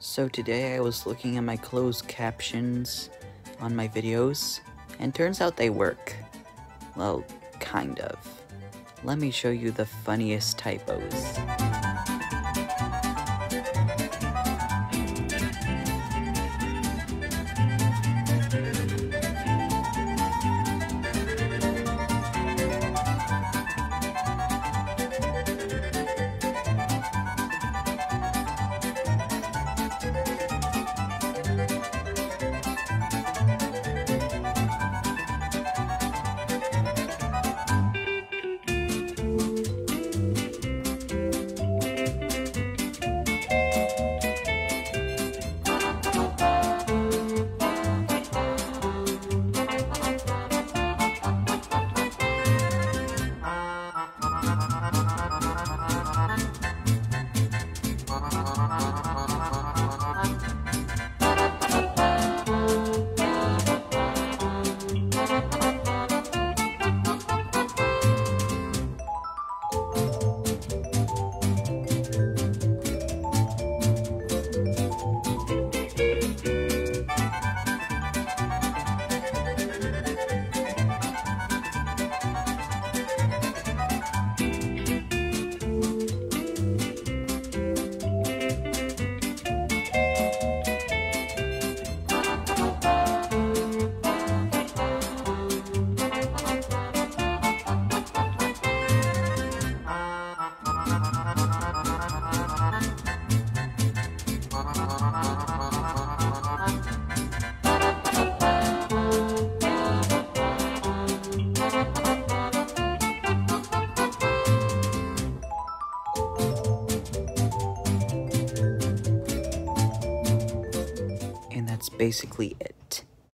So today I was looking at my closed captions on my videos, and turns out they work. Well, kind of. Let me show you the funniest typos. Basically it.